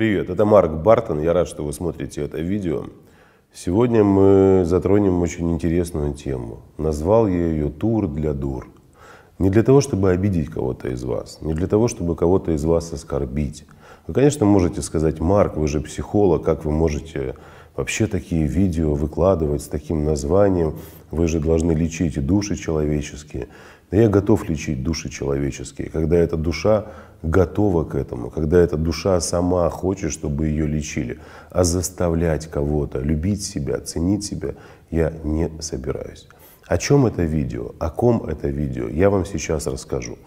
Привет, это Марк Бартон, я рад, что вы смотрите это видео. Сегодня мы затронем очень интересную тему. Назвал я ее «Тур для дур». Не для того, чтобы обидеть кого-то из вас, не для того, чтобы кого-то из вас оскорбить. Вы, конечно, можете сказать, Марк, вы же психолог, как вы можете вообще такие видео выкладывать с таким названием? Вы же должны лечить души человеческие. Да я готов лечить души человеческие, когда эта душа готова к этому, когда эта душа сама хочет, чтобы ее лечили. А заставлять кого-то любить себя, ценить себя я не собираюсь. О чем это видео? О ком это видео? Я вам сейчас расскажу.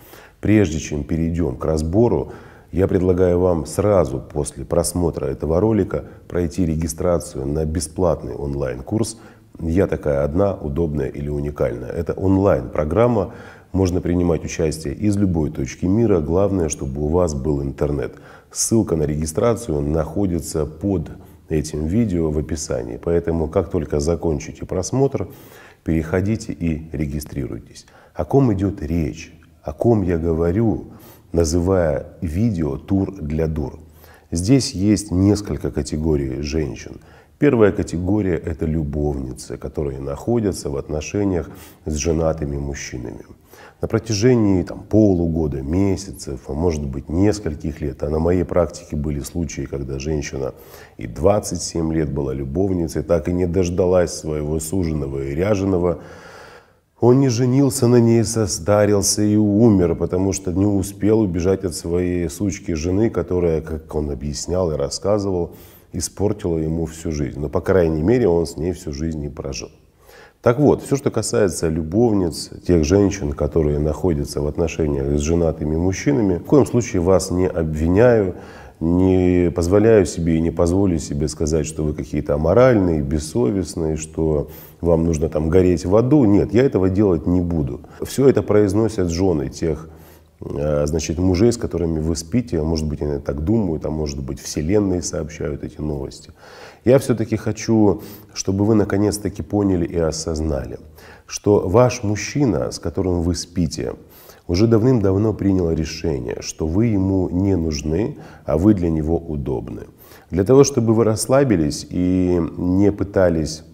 Прежде чем перейдем к разбору, я предлагаю вам сразу после просмотра этого ролика пройти регистрацию на бесплатный онлайн-курс «Я такая одна, удобная или уникальная». Это онлайн-программа, можно принимать участие из любой точки мира, главное, чтобы у вас был интернет. Ссылка на регистрацию находится под этим видео в описании, поэтому как только закончите просмотр, переходите и регистрируйтесь. О ком идет речь? О ком я говорю? называя видео «Тур для дур». Здесь есть несколько категорий женщин. Первая категория – это любовницы, которые находятся в отношениях с женатыми мужчинами. На протяжении там, полугода, месяцев, а может быть нескольких лет, а на моей практике были случаи, когда женщина и 27 лет была любовницей, так и не дождалась своего суженого и ряженого, он не женился на ней, состарился и умер, потому что не успел убежать от своей сучки жены, которая, как он объяснял и рассказывал, испортила ему всю жизнь. Но, по крайней мере, он с ней всю жизнь не прожил. Так вот, все, что касается любовниц, тех женщин, которые находятся в отношениях с женатыми мужчинами, в коем случае вас не обвиняю, не позволяю себе и не позволю себе сказать, что вы какие-то аморальные, бессовестные, что вам нужно там гореть в аду. Нет, я этого делать не буду. Все это произносят жены тех значит, мужей, с которыми вы спите, а может быть, они так думают, а может быть, вселенные сообщают эти новости. Я все-таки хочу, чтобы вы наконец-таки поняли и осознали, что ваш мужчина, с которым вы спите, уже давным-давно приняло решение, что вы ему не нужны, а вы для него удобны. Для того, чтобы вы расслабились и не пытались э,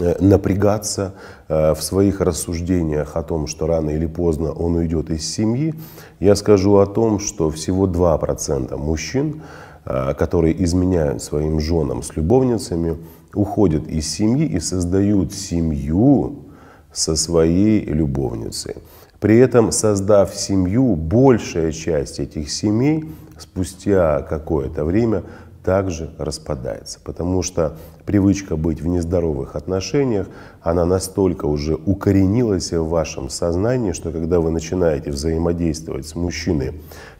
напрягаться э, в своих рассуждениях о том, что рано или поздно он уйдет из семьи, я скажу о том, что всего 2% мужчин, э, которые изменяют своим женам с любовницами, уходят из семьи и создают семью со своей любовницей. При этом, создав семью, большая часть этих семей спустя какое-то время также распадается. Потому что привычка быть в нездоровых отношениях, она настолько уже укоренилась в вашем сознании, что когда вы начинаете взаимодействовать с мужчиной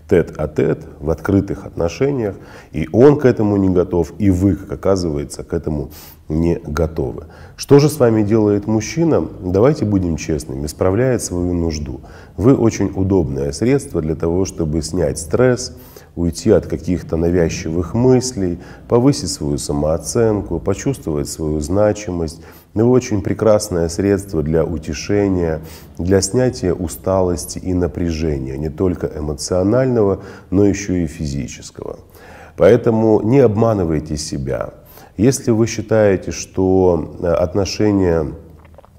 тет-а-тет, -тет, в открытых отношениях, и он к этому не готов, и вы, как оказывается, к этому не готовы. Что же с вами делает мужчина? Давайте будем честными, справляет свою нужду. Вы очень удобное средство для того, чтобы снять стресс, уйти от каких-то навязчивых мыслей, повысить свою самооценку, почувствовать свою значимость. Вы очень прекрасное средство для утешения, для снятия усталости и напряжения, не только эмоционального, но еще и физического. Поэтому не обманывайте себя. Если вы считаете, что э, отношения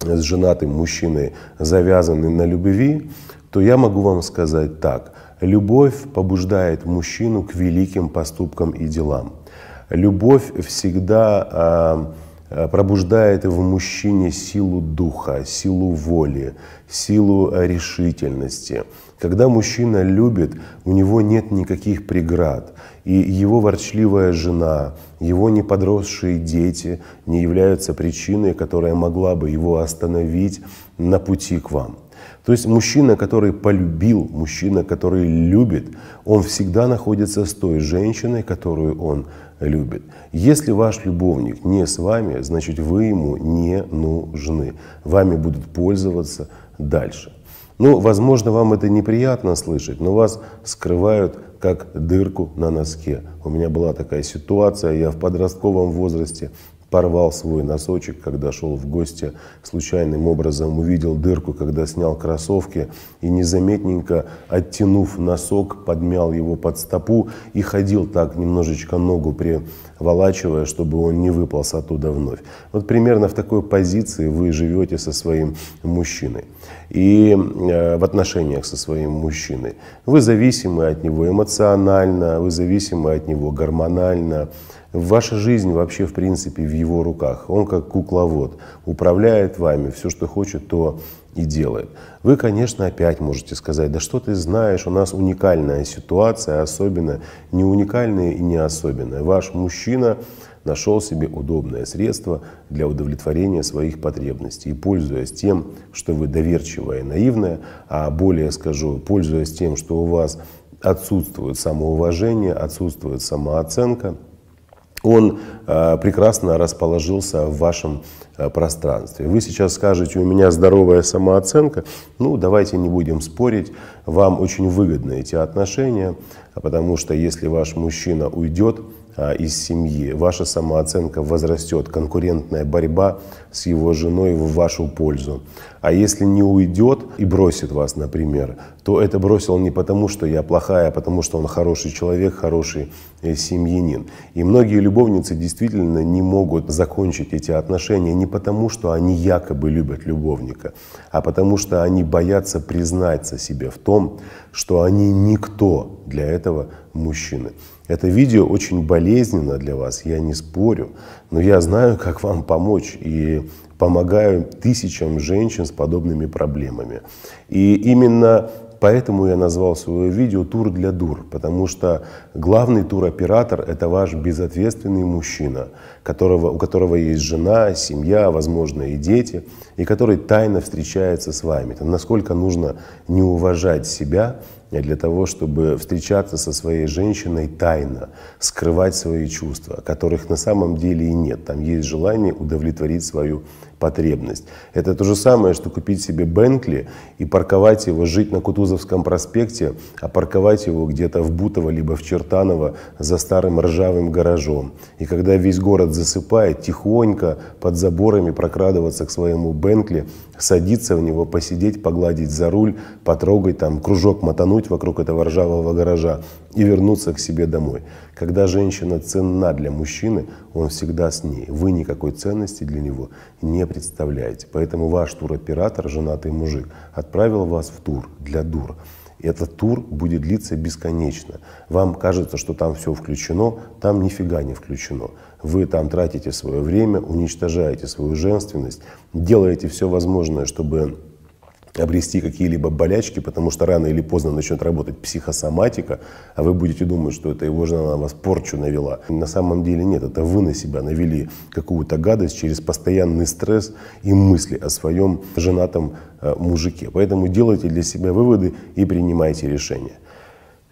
с женатым мужчиной завязаны на любви, то я могу вам сказать так. Любовь побуждает мужчину к великим поступкам и делам. Любовь всегда а, а, пробуждает в мужчине силу духа, силу воли, силу решительности. Когда мужчина любит, у него нет никаких преград. И его ворчливая жена, его неподросшие дети не являются причиной, которая могла бы его остановить на пути к вам. То есть мужчина, который полюбил, мужчина, который любит, он всегда находится с той женщиной, которую он любит. Если ваш любовник не с вами, значит вы ему не нужны. Вами будут пользоваться дальше. Ну, возможно, вам это неприятно слышать, но вас скрывают как дырку на носке. У меня была такая ситуация, я в подростковом возрасте порвал свой носочек, когда шел в гости, случайным образом увидел дырку, когда снял кроссовки и незаметненько, оттянув носок, подмял его под стопу и ходил так, немножечко ногу приволачивая, чтобы он не выполз оттуда вновь. Вот примерно в такой позиции вы живете со своим мужчиной и э, в отношениях со своим мужчиной. Вы зависимы от него эмоционально, вы зависимы от него гормонально, Ваша жизнь вообще, в принципе, в его руках. Он как кукловод, управляет вами, все, что хочет, то и делает. Вы, конечно, опять можете сказать, да что ты знаешь, у нас уникальная ситуация, особенно не уникальная и не особенная. Ваш мужчина нашел себе удобное средство для удовлетворения своих потребностей. И пользуясь тем, что вы доверчивая и наивная, а более скажу, пользуясь тем, что у вас отсутствует самоуважение, отсутствует самооценка – он э, прекрасно расположился в вашем э, пространстве. Вы сейчас скажете, у меня здоровая самооценка, ну давайте не будем спорить, вам очень выгодны эти отношения, потому что если ваш мужчина уйдет, а, из семьи, ваша самооценка возрастет, конкурентная борьба с его женой в вашу пользу. А если не уйдет и бросит вас, например, то это бросил не потому, что я плохая, а потому что он хороший человек, хороший э, семьянин. И многие любовницы действительно не могут закончить эти отношения не потому, что они якобы любят любовника, а потому что они боятся признаться себе в том, что они никто для этого мужчины. Это видео очень болезненно для вас, я не спорю, но я знаю, как вам помочь и помогаю тысячам женщин с подобными проблемами. И именно Поэтому я назвал свое видео «Тур для дур», потому что главный туроператор – это ваш безответственный мужчина, которого, у которого есть жена, семья, возможно, и дети, и который тайно встречается с вами. Насколько нужно не уважать себя для того, чтобы встречаться со своей женщиной тайно, скрывать свои чувства, которых на самом деле и нет. Там есть желание удовлетворить свою потребность. Это то же самое, что купить себе Бентли и парковать его, жить на Кутузовском проспекте, а парковать его где-то в Бутово либо в Чертаново за старым ржавым гаражом. И когда весь город засыпает, тихонько под заборами прокрадываться к своему Бентли, садиться в него, посидеть, погладить за руль, потрогать там, кружок мотануть вокруг этого ржавого гаража и вернуться к себе домой. Когда женщина ценна для мужчины, он всегда с ней. Вы никакой ценности для него не представляете. Поэтому ваш туроператор, женатый мужик, отправил вас в тур для дур. И этот тур будет длиться бесконечно. Вам кажется, что там все включено, там нифига не включено. Вы там тратите свое время, уничтожаете свою женственность, делаете все возможное, чтобы обрести какие-либо болячки, потому что рано или поздно начнет работать психосоматика, а вы будете думать, что это его жена на вас порчу навела. На самом деле нет, это вы на себя навели какую-то гадость через постоянный стресс и мысли о своем женатом э, мужике. Поэтому делайте для себя выводы и принимайте решения.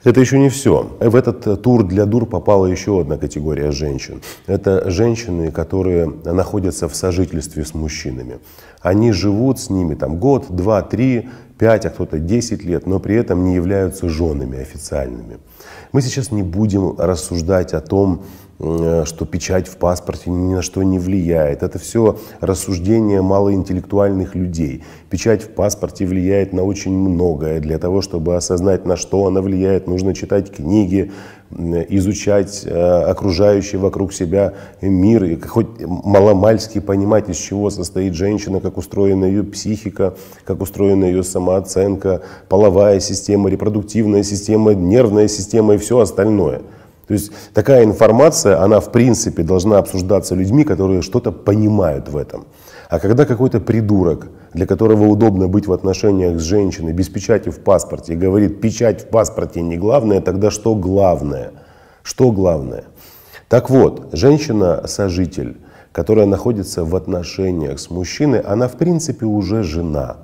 Это еще не все. В этот э, тур для дур попала еще одна категория женщин. Это женщины, которые находятся в сожительстве с мужчинами. Они живут с ними там год, два, три, пять, а кто-то десять лет, но при этом не являются женами официальными. Мы сейчас не будем рассуждать о том, что печать в паспорте ни на что не влияет. Это все рассуждения малоинтеллектуальных людей. Печать в паспорте влияет на очень многое. Для того, чтобы осознать, на что она влияет, нужно читать книги, изучать э, окружающий вокруг себя мир, и хоть маломальски понимать, из чего состоит женщина, как устроена ее психика, как устроена ее самооценка, половая система, репродуктивная система, нервная система и все остальное – то есть такая информация, она в принципе должна обсуждаться людьми, которые что-то понимают в этом. А когда какой-то придурок, для которого удобно быть в отношениях с женщиной без печати в паспорте, говорит, печать в паспорте не главное, тогда что главное? Что главное? Так вот, женщина-сожитель, которая находится в отношениях с мужчиной, она в принципе уже жена.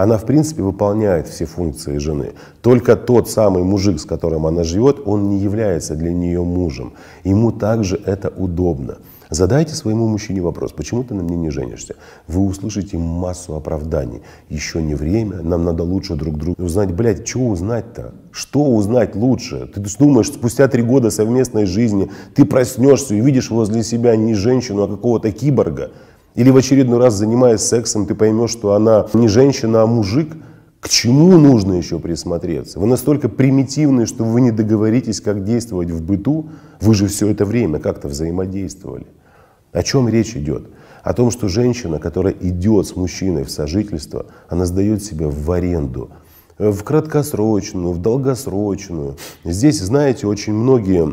Она, в принципе, выполняет все функции жены. Только тот самый мужик, с которым она живет, он не является для нее мужем. Ему также это удобно. Задайте своему мужчине вопрос, почему ты на мне не женишься? Вы услышите массу оправданий. Еще не время, нам надо лучше друг друга узнать. Блядь, что узнать-то? Что узнать лучше? Ты думаешь, спустя три года совместной жизни ты проснешься и видишь возле себя не женщину, а какого-то киборга? Или в очередной раз, занимаясь сексом, ты поймешь, что она не женщина, а мужик? К чему нужно еще присмотреться? Вы настолько примитивны, что вы не договоритесь, как действовать в быту. Вы же все это время как-то взаимодействовали. О чем речь идет? О том, что женщина, которая идет с мужчиной в сожительство, она сдает себя в аренду, в краткосрочную, в долгосрочную. Здесь, знаете, очень многие э,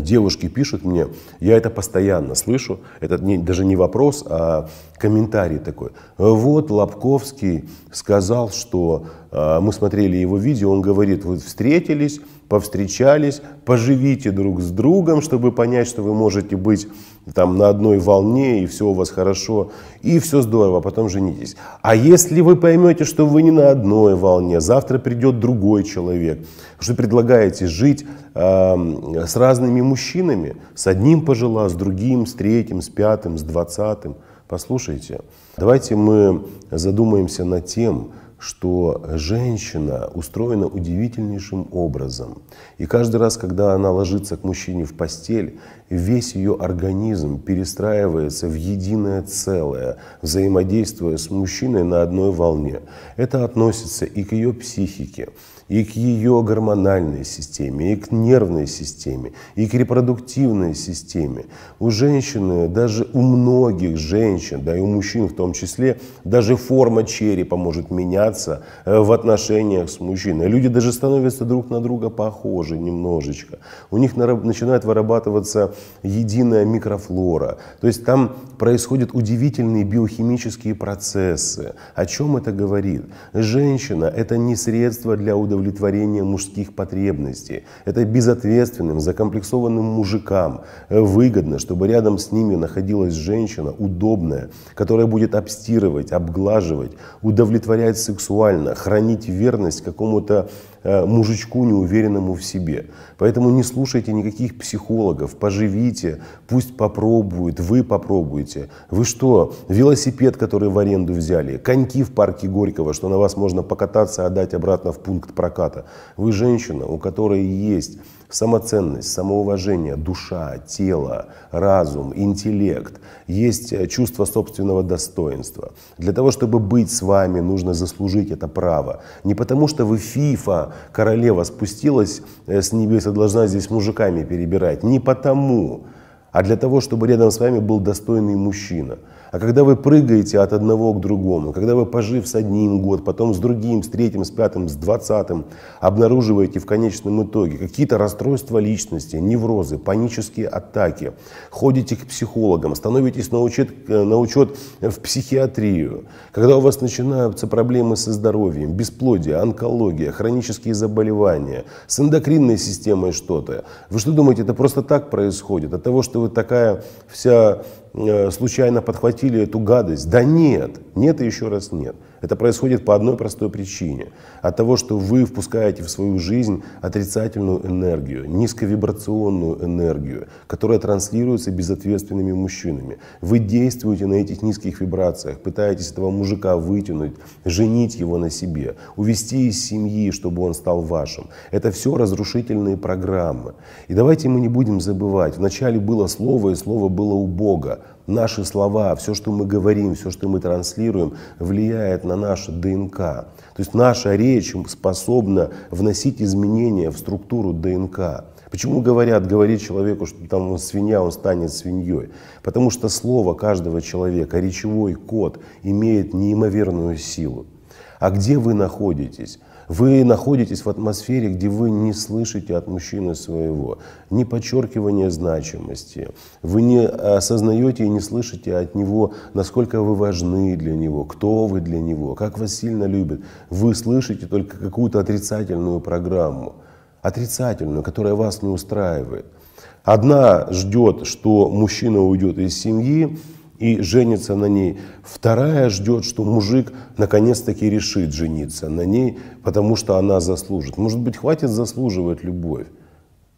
девушки пишут мне, я это постоянно слышу, это не, даже не вопрос, а комментарий такой. Вот Лобковский сказал, что э, мы смотрели его видео, он говорит, вы встретились, повстречались, поживите друг с другом, чтобы понять, что вы можете быть там на одной волне, и все у вас хорошо, и все здорово, а потом женитесь. А если вы поймете, что вы не на одной волне, завтра придет другой человек, что предлагаете жить э, с разными мужчинами, с одним пожила, с другим, с третьим, с пятым, с двадцатым, послушайте, давайте мы задумаемся над тем, что женщина устроена удивительнейшим образом. И каждый раз, когда она ложится к мужчине в постель, весь ее организм перестраивается в единое целое, взаимодействуя с мужчиной на одной волне. Это относится и к ее психике, и к ее гормональной системе, и к нервной системе, и к репродуктивной системе. У женщины, даже у многих женщин, да и у мужчин в том числе, даже форма черепа может меняться э, в отношениях с мужчиной. Люди даже становятся друг на друга похожи немножечко. У них начинает вырабатываться единая микрофлора. То есть там происходят удивительные биохимические процессы. О чем это говорит? Женщина – это не средство для удовлетворения мужских потребностей. Это безответственным, закомплексованным мужикам выгодно, чтобы рядом с ними находилась женщина удобная, которая будет обстирывать, обглаживать, удовлетворять сексуально, хранить верность какому-то Э, мужичку неуверенному в себе. Поэтому не слушайте никаких психологов, поживите, пусть попробуют, вы попробуйте. Вы что, велосипед, который в аренду взяли, коньки в парке Горького, что на вас можно покататься, отдать обратно в пункт проката. Вы женщина, у которой есть самоценность, самоуважение, душа, тело, разум, интеллект, есть э, чувство собственного достоинства. Для того, чтобы быть с вами, нужно заслужить это право. Не потому, что вы фифа, королева спустилась э, с небес и должна здесь мужиками перебирать. Не потому, а для того, чтобы рядом с вами был достойный мужчина. А когда вы прыгаете от одного к другому, когда вы, пожив с одним год, потом с другим, с третьим, с пятым, с двадцатым, обнаруживаете в конечном итоге какие-то расстройства личности, неврозы, панические атаки, ходите к психологам, становитесь на учет, э, на учет в психиатрию, когда у вас начинаются проблемы со здоровьем, бесплодие, онкология, хронические заболевания, с эндокринной системой что-то, вы что думаете, это просто так происходит? От того, что вы такая вся случайно подхватили эту гадость. Да нет, нет и еще раз нет. Это происходит по одной простой причине. От того, что вы впускаете в свою жизнь отрицательную энергию, низковибрационную энергию, которая транслируется безответственными мужчинами. Вы действуете на этих низких вибрациях, пытаетесь этого мужика вытянуть, женить его на себе, увести из семьи, чтобы он стал вашим. Это все разрушительные программы. И давайте мы не будем забывать, вначале было слово, и слово было у Бога наши слова, все, что мы говорим, все, что мы транслируем, влияет на нашу ДНК. То есть наша речь способна вносить изменения в структуру ДНК. Почему говорят, говорит человеку, что там он свинья, он станет свиньей? Потому что слово каждого человека, речевой код имеет неимоверную силу. А где вы находитесь? Вы находитесь в атмосфере, где вы не слышите от мужчины своего, ни подчеркивания значимости. Вы не осознаете и не слышите от него, насколько вы важны для него, кто вы для него, как вас сильно любит. Вы слышите только какую-то отрицательную программу, отрицательную, которая вас не устраивает. Одна ждет, что мужчина уйдет из семьи, и женится на ней. Вторая ждет, что мужик наконец-таки решит жениться на ней, потому что она заслужит. Может быть, хватит заслуживать любовь.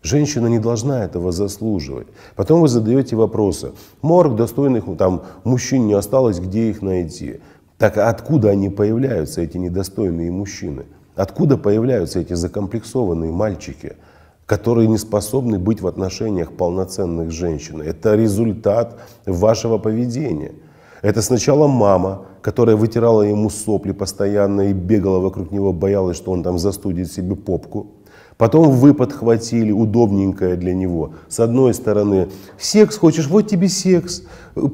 Женщина не должна этого заслуживать. Потом вы задаете вопросы. Морг достойных там, мужчин не осталось, где их найти? Так откуда они появляются, эти недостойные мужчины? Откуда появляются эти закомплексованные мальчики, которые не способны быть в отношениях полноценных женщин? Это результат вашего поведения. Это сначала мама, которая вытирала ему сопли постоянно и бегала вокруг него, боялась, что он там застудит себе попку. Потом вы подхватили удобненькое для него. С одной стороны, секс хочешь, вот тебе секс.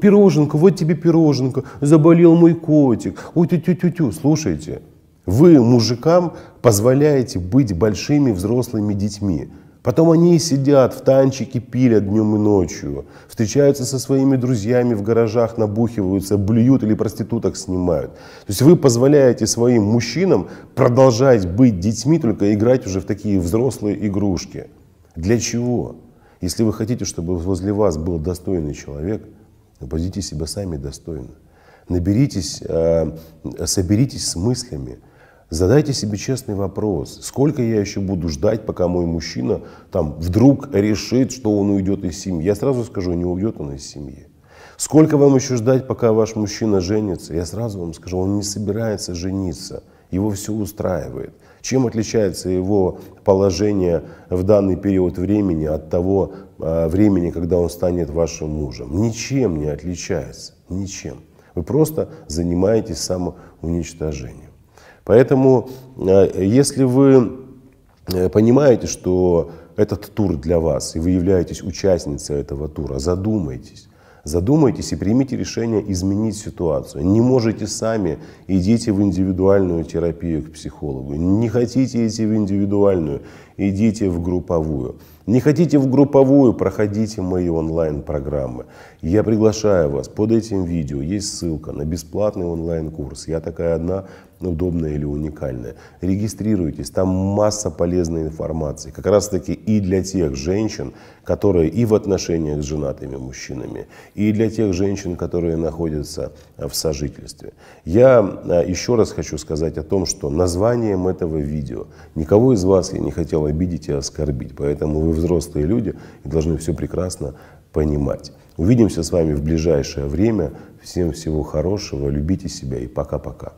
Пироженка, вот тебе пироженка. Заболел мой котик. Ой, тю-тю-тю-тю. Слушайте, вы мужикам позволяете быть большими взрослыми детьми. Потом они сидят в танчике, пилят днем и ночью, встречаются со своими друзьями в гаражах, набухиваются, блюют или проституток снимают. То есть вы позволяете своим мужчинам продолжать быть детьми, только играть уже в такие взрослые игрушки. Для чего? Если вы хотите, чтобы возле вас был достойный человек, поведите себя сами достойно. Наберитесь, э, соберитесь с мыслями, Задайте себе честный вопрос, сколько я еще буду ждать, пока мой мужчина там вдруг решит, что он уйдет из семьи. Я сразу скажу, не уйдет он из семьи. Сколько вам еще ждать, пока ваш мужчина женится? Я сразу вам скажу, он не собирается жениться, его все устраивает. Чем отличается его положение в данный период времени от того э, времени, когда он станет вашим мужем? Ничем не отличается, ничем. Вы просто занимаетесь самоуничтожением. Поэтому, э, если вы э, понимаете, что этот тур для вас, и вы являетесь участницей этого тура, задумайтесь. Задумайтесь и примите решение изменить ситуацию. Не можете сами, идите в индивидуальную терапию к психологу. Не хотите идти в индивидуальную, идите в групповую. Не хотите в групповую, проходите мои онлайн-программы. Я приглашаю вас, под этим видео есть ссылка на бесплатный онлайн-курс. Я такая одна, удобная или уникальная. Регистрируйтесь, там масса полезной информации. Как раз таки и для тех женщин, которые и в отношениях с женатыми мужчинами, и для тех женщин, которые находятся в сожительстве. Я а, еще раз хочу сказать о том, что названием этого видео никого из вас я не хотел обидеть и оскорбить, поэтому вы взрослые люди и должны все прекрасно понимать. Увидимся с вами в ближайшее время. Всем всего хорошего, любите себя и пока-пока.